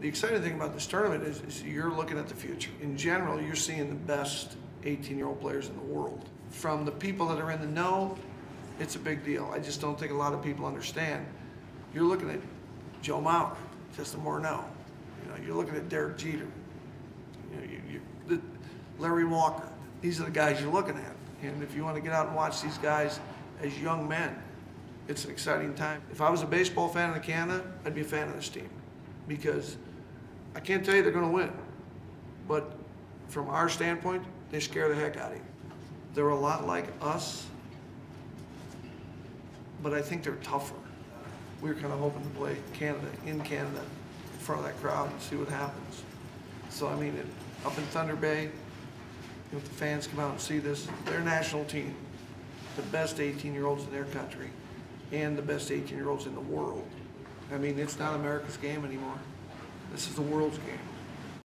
The exciting thing about this tournament is, is you're looking at the future. In general, you're seeing the best 18-year-old players in the world. From the people that are in the know, it's a big deal. I just don't think a lot of people understand. You're looking at Joe Mauer, Justin Morneau. You know, you're looking at Derek Jeter. You know, you, you, Larry Walker. These are the guys you're looking at. And if you want to get out and watch these guys as young men, it's an exciting time. If I was a baseball fan in Canada, I'd be a fan of this team because I can't tell you they're going to win, but from our standpoint, they scare the heck out of you. They're a lot like us, but I think they're tougher. We were kind of hoping to play Canada in Canada in front of that crowd and see what happens. So I mean, it, up in Thunder Bay, if the fans come out and see this, their national team, the best 18-year-olds in their country, and the best 18-year-olds in the world. I mean, it's not America's game anymore. This is the world's game.